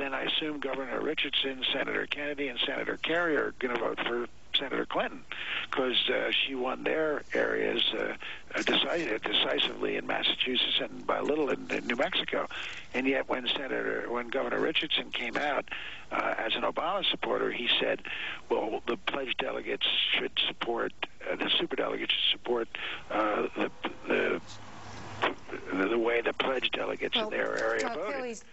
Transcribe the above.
then I assume Governor Richardson, Senator Kennedy, and Senator Kerry are going to vote for Senator Clinton because uh, she won their areas uh, uh decided, decisively in Massachusetts and by little in, in New Mexico. And yet, when Senator, when Governor Richardson came out uh, as an Obama supporter, he said, "Well, the pledge delegates should support uh, the super delegates should support uh, the the." The, the way the pledge delegates Well, in their area voted. Phillies,